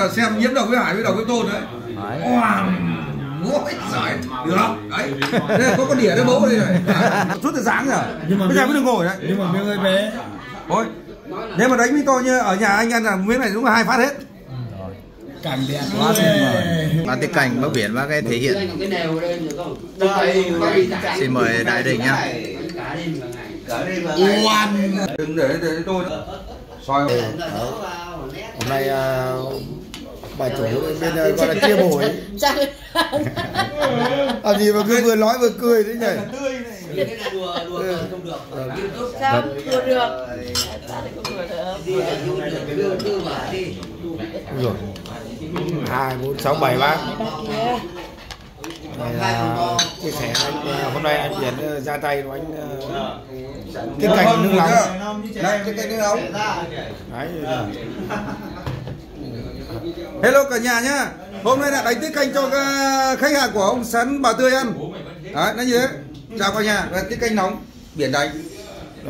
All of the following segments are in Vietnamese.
là xem nhiễm độc với hải với độc với tôn đấy. Đấy. Oàng. Ôi giời, được đấy. Đây có con đỉa đấy bố đây này. Suốt từ sáng rồi Nhưng mà bây giờ mới được ngồi đấy. nhưng mà miếng hơi bé. Ôi nếu mà đánh với tôi như ở nhà anh ăn là miếng này đúng là hai phát hết. Cảnh đẹp Quá Và cái cảnh bờ biển và cái thể hiện. Không? Xin mời đại đình nhá. Đừng để để tôi nữa. Soi. Đỡ vào, nét. hôm nay à, bà chủ bên à, gọi là chia bổi làm gì mà cứ vừa nói vừa cười đấy nhỉ? Đùa đùa Ừ. không được. YouTube Sao đùa được? Rồi. Không đùa được. Đi là du lịch đưa đưa vào đi. rồi. Hai bốn sáu bảy bác Đây là chia sẻ anh à, hôm nay anh Biển à, ra tay của anh cái cảnh nước nóng. cái cái nước nóng. đấy. Là- hello cả nhà nhá. Hôm nay là đánh tiết canh cho các khách hàng của ông sắn bà tươi ăn. Đấy nó như thế. Chào cả nhà. Tiết canh nóng biển đánh.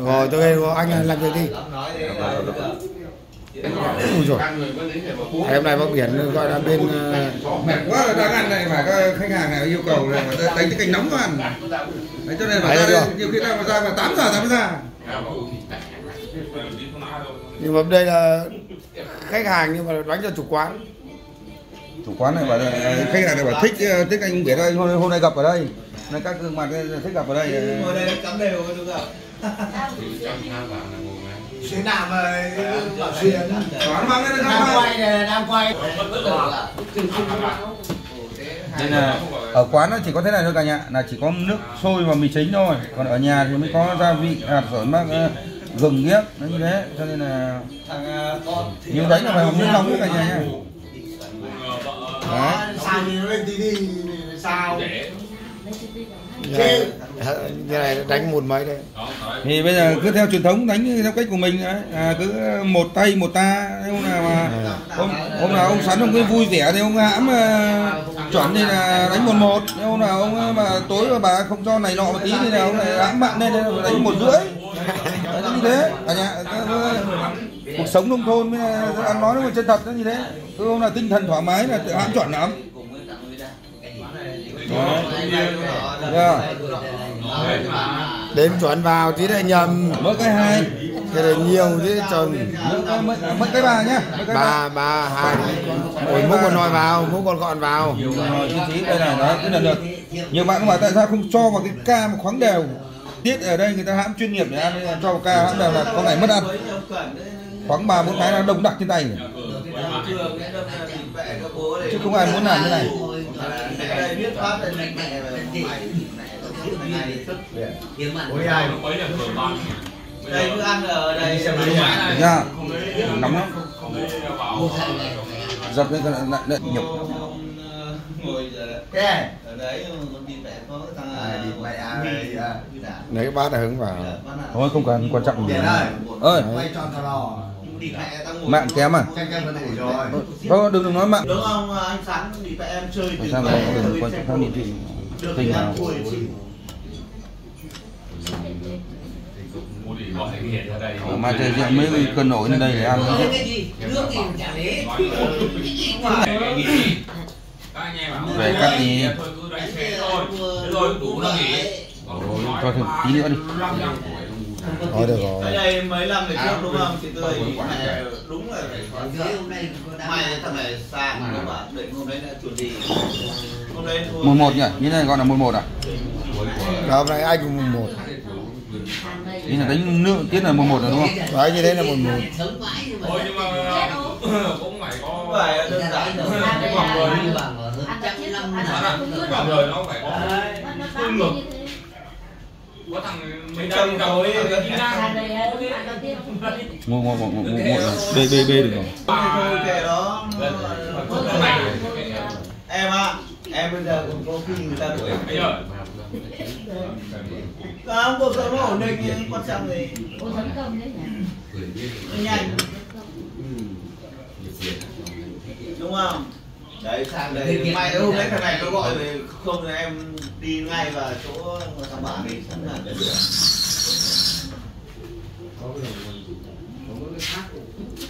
Rồi tôi anh làm việc đi. Ui rồi Ngày hôm nay bác Biển gọi là bên à, mệt quá là đang ăn này mà các khách hàng này yêu cầu là đánh tiết canh nóng cho ăn đấy cho nên mà Đấy, ra được. nhiều khi mà ra mà 8 giờ ta mới ra. Nhưng mà đây là khách hàng nhưng mà đánh cho chủ quán chủ quán này bảo khách hàng này bảo thích ờ, tiết canh biển đây hôm, hôm nay gặp ở đây. Nên các gương mặt thích gặp ở đây. Ngồi đây cắm đều đúng không? Xuyên nào mà bảo xuyên. quán mang lên Đang quay này, đang quay. đây là ở quán nó chỉ có thế này thôi cả nhà là chỉ có nước sôi và mì chính thôi. Còn ở nhà thì mới có gia vị hạt rồi mắc ờ, gừng nhé nó như thế cho nên là Thằng con. nhiều đánh là phải hồng nước nóng với cả nhà nhá đấy. Sao thì nó lên tí đi sao? như này đánh một mấy đây. Thì bây giờ cứ theo truyền thống đánh theo cách của mình đấy. À, cứ một tay một ta hôm nào mà hôm, hôm nào ông sắn ông cứ vui vẻ thì ông hãm uh, chuẩn thì là đánh một một. Hôm nào ông mà tối mà bà không cho này nọ một tí thì là ông lại hãm bạn lên đánh một rưỡi. Như thế. Cả nhà cuộc sống nông thôn mới là ăn nói nó mà chân thật nó như thế. Cứ hôm nào tinh thần thoải mái là tự hãm chuẩn lắm. Yeah. đếm chuẩn vào tí lại nhầm mỗi cái hai. Cái này nhiều thế trần. Mỗi cái bà nhá bà ba ba. hai. Ôi múc còn nói vào múc còn gọn vào. Đây này đấy cái lần lượt nhiều bạn cũng bảo tại sao không cho vào cái ca mà khoáng đều? Tiết ở đây người ta hãm chuyên nghiệp để ăn là cho ca hãm đều là có ngày mất ăn khoáng ba bốn cái nó đông đặc trên tay này. chứ không ai muốn làm thế này Đây Ôi ai. cứ ăn ở đây nha nóng lắm này. dập lên lại lại nhục ngồi giờ đấy. bát là hứng vào thôi không cần quan trọng gì ơi quay tròn ngồi. mạng kém à ngủ rồi. thôi đừng đừng nói mạng Đúng không anh Sắn đi mẹ em chơi từ sao mà đừng quan trọng gì Được tình thì nào chị. mà trời rượu mới cân nổi lên đây để ăn Ôi, cái gì? Nước gì mà chả lấy. về cắt đi Rồi đủ nó nghỉ. cho thêm tí nữa đi thôi được rồi. Đây mấy năm về trước đúng không? Chị tươi mẹ đúng là Dưới hôm nay có đám Mày thằng này sang đúng không? Định hôm đấy đã chuẩn bị. Hôm đấy một một nhỉ? Như này gọi là một một à? Đó, hôm nay anh cũng mùng một. Như là đánh nước tiết là một một rồi đúng không? Đấy như thế là mùng một. Sống mãi nhưng mà Thôi nhưng mà cũng phải có phải đơn giản khoảng đời đi. chắc năm khoảng đời nó phải có phương ngược có thằng mấy Trong tối kỹ năng một một một một một một b b b được rồi. Kệ đó. Em ạ, em bây giờ cũng có khi người ta đuổi. rồi Không, cuộc sống nó ổn định nhưng quan trọng gì nhanh. Đúng không đấy sang đây mai hôm đấy thằng này nó gọi về không là em đi ngay vào chỗ thằng bạn đi sẵn là được.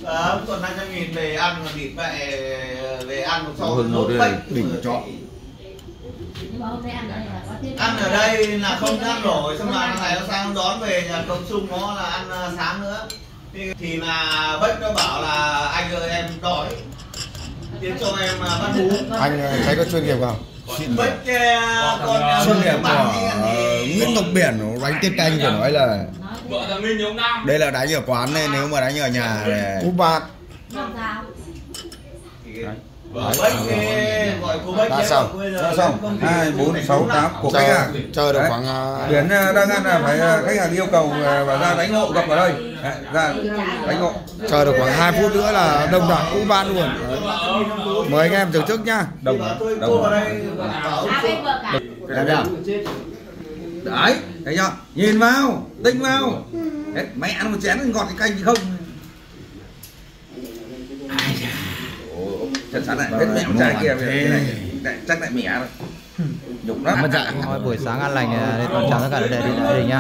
Ờ, còn 500 nghìn về ăn còn thịt mẹ về ăn một sau hơn một nốt đây, đỉnh chọn. ăn ở đây là có thêm ăn ở đây là không ăn nổi xong là ngày hôm sau đón về nhà công sung nó là ăn ờ, sáng nữa. Thì, thì là bách nó bảo là anh ơi em đói em bắt bú anh ờ, thấy có chuyên nghiệp không? Ờ, Chuyên nghiệp của ờ, Nguyễn Ngọc Biển đánh tiết canh phải nói là đây là đánh ở quán này nếu mà đánh ở nhà thì cú bạc làm sao Vợ bách cái gọi cô bách Đã xong. Đã xong. Hai, bốn, không sáu, tám. Của khách chờ, hàng. chờ được Đấy. khoảng ờ, Biển ờ, đang ăn là phải ờ, khách hàng yêu cầu và ra đánh hộ gặp ở đây. Đấy, ra đánh hộ. Chờ được khoảng 2 phút nữa là đông đảo cú ban luôn. Mời anh em thưởng thức nhá. Đồng đồng. Vào à Thấy chưa? Đấy, thấy chưa? Nhìn vào, tinh vào. Đấy, mẹ ăn một chén ngọt cái canh thì không. Ai da. Thật sẵn này, hết mẹ trai kia cái này, này, chắc lại mẹ rồi. Nhục lắm. Mất dạ thôi buổi sáng ăn lành à, nên con chào tất cả đại đình đại đình nhá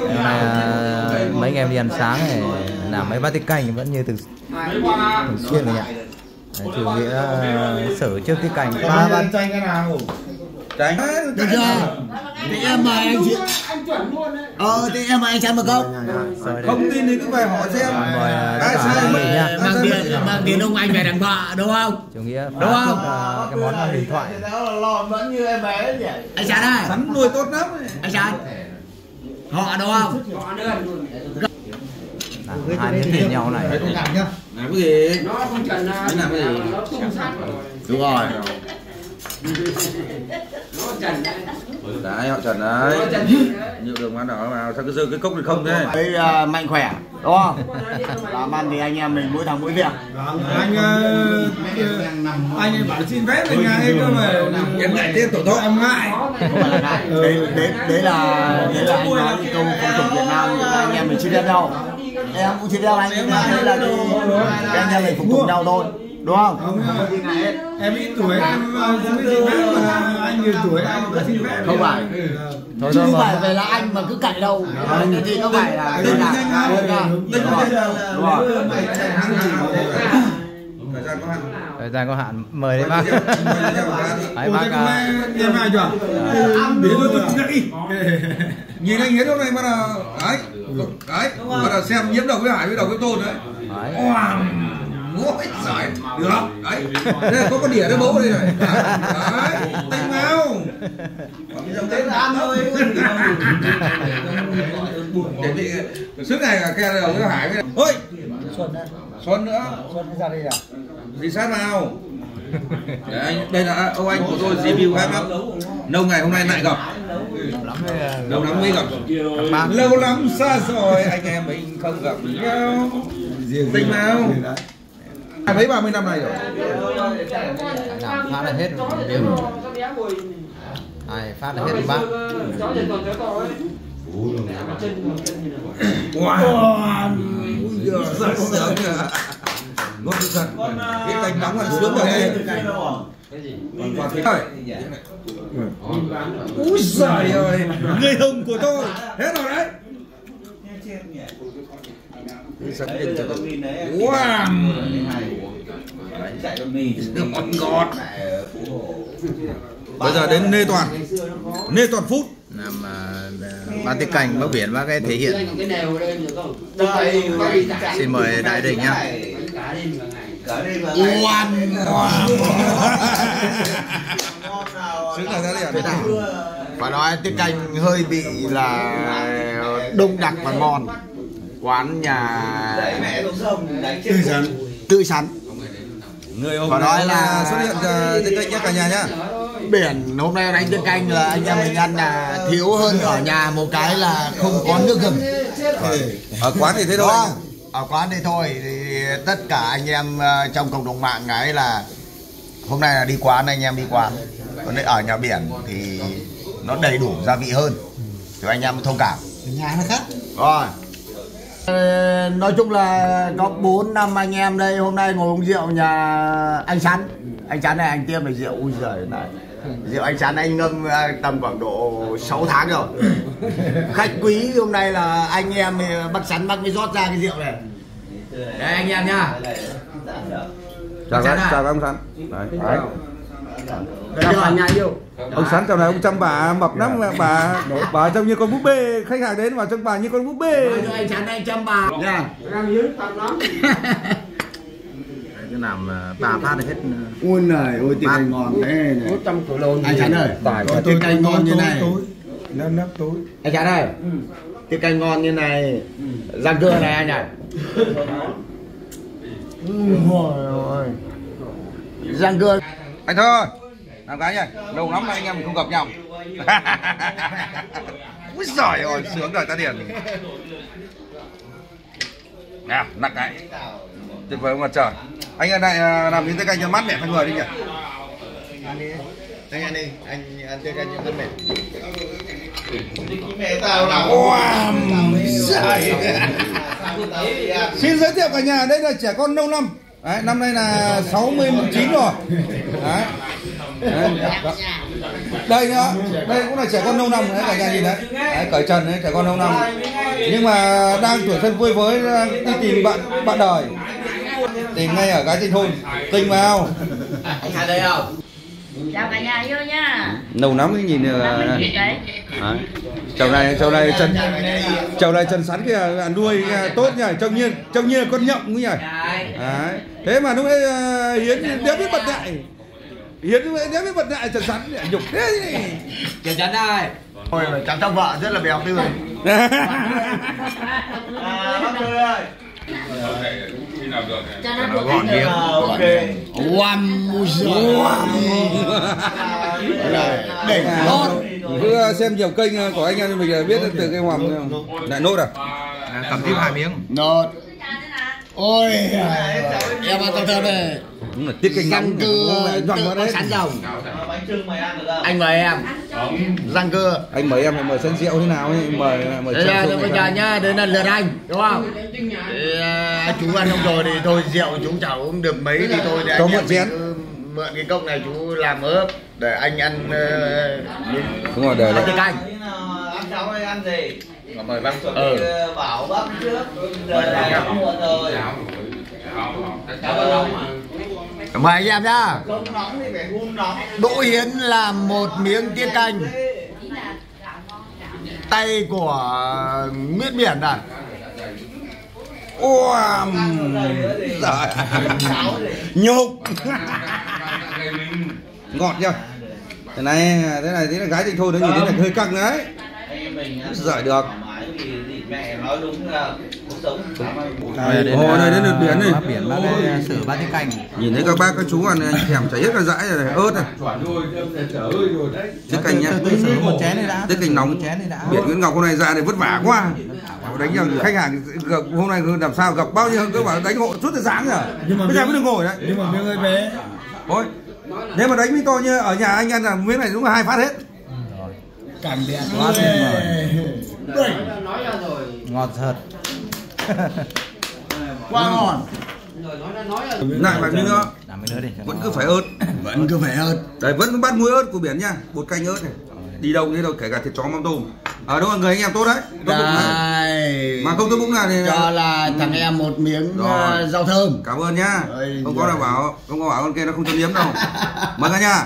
hôm nay à, mấy anh em đi ăn sáng thì làm mấy bát tiết canh vẫn như từ thường xuyên nhỉ Đấy, chủ nghĩa à, sở trước tiết canh ba bát tranh cái nào Tránh. Được chưa? Thì em mời anh chị. Ờ, thì em mời anh xem được không? Rồi đây. Không tin thì cứ về hỏi xem. à, Ai cả sai nhá Mang tiền, mang tiền ông anh về đằng thọ, đúng không? chủ nghĩa Đúng không? à, cái món huyền thoại Thế đó là lòn vẫn như em bé nhỉ Anh Sán ơi, Sắn nuôi tốt lắm. anh Sán. Họ đúng không? Nào, hai miếng nhìn nhau này Làm cái gì? Nó không cần làm cái gì? Đúng rồi. Đấy, họ trần đấy. Nhiều đường bán đỏ vào, sao cứ dơ cái cốc này không thế? Đấy là mạnh khỏe, đúng không? Làm ăn thì anh em mình mỗi thằng mỗi việc. anh ờ, anh ấy bảo xin phép anh ấy cơ mà nhận lại tiền tổ thoại em ngại Không phải là ngại. Đấy, đấy, đấy là đấy là anh nói câu phong tục Việt Nam anh em mình chia theo nhau. Em cũng chia theo anh nhưng mà đây là đi cái anh em mình phục tùng nhau thôi. Đúng không? Không hết. em ít tuổi em ờ, không biết xin phép mà anh nhiều tuổi anh phải xin phép. Không phải. thôi Chứ thôi không phải mà về là anh mà cứ cậy đâu. Cái gì nó phải là Đúng rồi. Đúng rồi. thời gian có hạn. Thời gian có hạn. Mời đấy bác. Đấy, bác à, em ai chưa? Để tôi tôi ngay nhìn anh hết lúc này bắt đầu đấy đấy bắt đầu xem nhiễm đầu với hải với đầu với tôn đấy. Đấy. Oàng. Ôi giời, được đấy. đây có con đỉa đấy bố đây này. Đấy tinh vào thế là ăn thôi. Để bị suốt ngày là ke đầu với hải ôi! Xuân nữa. Xuân ra đây à? Gì sát vào. Đấy, anh, đây là ông anh của tôi review hai bác lâu ngày hôm nay lại gặp. Lắm lâu lắm mới gặp. Lâu lắm xa rồi anh em mình không gặp nhau. Tình nào à, mấy 30 năm này rồi. Làm phát là hết rồi đều. Ai phát là hết rồi bác. Wow. Sướng ngon thật cái canh nóng là sướng rồi đấy còn còn thế thôi úi giời ơi. Người hùng của tôi. Hết rồi đấy wow. chạy con mì ngọt. Ngọt bây giờ đến nê toàn. Nê toàn phút. Làm bát tiết canh bác biển bác ấy thể hiện. Đây xin mời đại đình nhá. Nào Xứng là ra à? Thế nào? Phải nói tiết canh hơi bị là đông đặc và ngon. Quán nhà đánh chết tươi sắn. người hôm nay nói là- xuất hiện ờ, trên kênh nhé cả nhà nhá Biển hôm nay đánh tiết canh là anh em mình ăn là thiếu hơn ở nhà một cái là không có nước gừng. ở quán thì thế thôi Đó. Ở quán đây thôi thì tất cả anh em ờ, trong cộng đồng mạng ấy là hôm nay là đi quán anh em đi quán. Còn ở nhà biển thì nó đầy đủ gia vị hơn. Thì anh em thông cảm. nhà nó khác Rồi. Ờ, Nói chung là có 4 năm anh em đây hôm nay ngồi uống rượu nhà anh Sắn. Anh Sắn này anh tiêm về rượu ui giời này. Rượu anh Sắn anh ngâm ờ, tầm khoảng độ 6 tháng rồi. Khách quý hôm nay là anh em thì bác Sắn bác mới rót ra cái rượu này. Đây anh em nhá. chào các à? chào các ông sắn đấy, đấy. Yêu? ông sắn chào này ông chăm bà mập lắm bà bà trông như con búp bê khách hàng đến mà trông bà như con búp bê Cho anh chắn anh chăm bà nha. cứ làm ờ, ba phát hết Ôi này, ôi canh ngon thế này. Anh chắn ơi, tiếng canh ngon như này. nắp nắp tối Anh chắn ơi, tiếng canh ngon như này. Răng cưa này anh này. Ôi. Răng cưa. Anh thôi làm cái nhỉ lâu lắm rồi anh em mình không gặp nhau. Úi giời ơi sướng đời ta điển nào nặng cái. Tuyệt vời mặt trời. Anh ở đây à, làm những cái canh cho mắt mẹ thằng người đi nhỉ? Anh ăn đi, anh ăn tiếng canh cho mệt. mẹ tao là Wow. Xin giới thiệu cả nhà đây là trẻ con nâu năm Đấy, năm nay là 69 rồi Đấy. Đấy. Đây nữa, đây cũng là trẻ con nâu năm đấy cả nhà nhìn đấy. đấy cởi trần đấy trẻ con nâu năm Nhưng mà đang tuổi thân vui với đi tìm bạn bạn đời Tìm ngay ở cái trên thôn Tinh vào Anh ăn đây không? Chào cả nhà yêu nha Nâu lắm cái nhìn đấy Đấy. Chầu này chầu này chân chầu này chân sắn kia ăn nuôi à, tốt nhỉ, trông như trông như là con nhộng nhỉ. Đấy. Thế mà lúc ấy à, Hiến đéo biết bật lại. Hiến lúc ấy đéo biết bật lại chân sắn nhục thế nhỉ. Chắn chắn đây. Ôi, chăm vợ rất là béo tươi. à bác ơi ơi khi nào được cho nó gọn à, ok. Oam Tốt. Cứ à, xem nhiều kênh à, của anh em mình là biết từ cái hoàng lại nốt à. cầm tiếp hai miếng. Nốt. Ôi, em ăn tao thơm này. Đúng là tiết kênh Răng cưa tự vào đấy. sắn rồng. Bánh trưng mày ăn được không Anh mời em. Răng cưa. Anh mời em mời sân rượu thế nào ấy, mời mời Đây là bây giờ nhá, đây là lượt anh, đúng không? Thì, à, chú ăn không rồi thì thôi rượu chú chả uống được mấy thì thôi để Cho anh mượn chén. mượn cái cốc này chú làm ớp để anh ăn uh, Đúng rồi, để canh. Ăn cháu ăn gì Mời bác. Ừ. ờ, bảo bác trước giờ này cũng muộn rồi cháu có nóng mà Mời anh em nhá. Đỗ Hiến làm một miếng tiết canh tay của Nguyễn Biển này. Wow. Giời. Nhục. Ngọt chưa? Thế này, thế này thế là gái thì thôi nó nhìn thấy là hơi căng đấy. anh em mình ăn Giỏi được. Thoải mái vì gì mẹ nói đúng là cuộc sống Đây, Ồ, đây đến lượt biển này. bác biển bác ấy xử bát tiết canh Nhìn thấy các bác các chú ăn thèm chảy hết cả dãi rồi này, ớt này. Tiết canh nhá. Xử một chén này đã Tiết canh nóng. một chén này đã Biển Nguyễn Ngọc hôm nay ra này vất vả quá. Đánh nhầm khách hàng gặp hôm nay làm sao gặp bao nhiêu cứ bảo đánh hộ suốt từ sáng rồi. Bây giờ mới được ngồi đấy. nhưng mà miếng ơi bé Thôi. Nếu mà đánh với tôi như ở nhà anh ăn là miếng này đúng là hai phát hết. càng đẹp Quá tuyệt vời. Ngọt thật Quá ngon. Lại miếng nữa. làm cái nữa đi cho Vẫn cứ phải ớt. Vẫn cứ phải ớt. Đấy vẫn cứ bắt muối ớt của biển nha. Bột canh ớt này. Đi đâu đi đâu kể cả thịt chó mắm tôm. À đúng rồi người anh em tốt đấy. Tốt đấy. Mà không tốt bụng nào thì cho là thằng em một miếng Rồi. uh, rau thơm. cảm ơn nhá. Ôi Không có là bảo không có bảo con kia nó không cho liếm đâu. Mời cả nhà.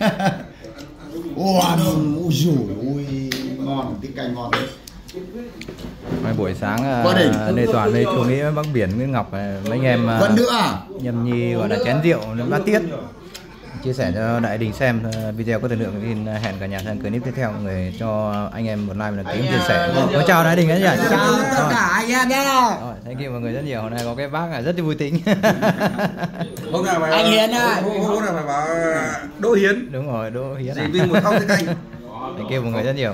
Ôi dồi ôi, ngon, tiết canh ngon đấy. Mai buổi sáng uh, Lê Toàn với chú Nghĩ với bác Biển Nguyễn Ngọc à, mấy anh em à, Vẫn nữa à? nhâm nhi gọi là chén rượu bát tiết chia sẻ cho đại đình xem video có thời lượng thì hẹn cả nhà xem clip tiếp theo mọi người cho anh em một like và đăng ký chia sẻ Có chào đại đình ấy nhỉ Chào tất cả anh em nhé. rồi thank you mọi người rất nhiều hôm nay có cái bác là rất là vui tính Hôm nào phải Anh Hiến ơi. Hôm, nào phải bảo Đỗ Hiến. đúng rồi đỗ hiến Gì à? viên một thank you mọi người rất nhiều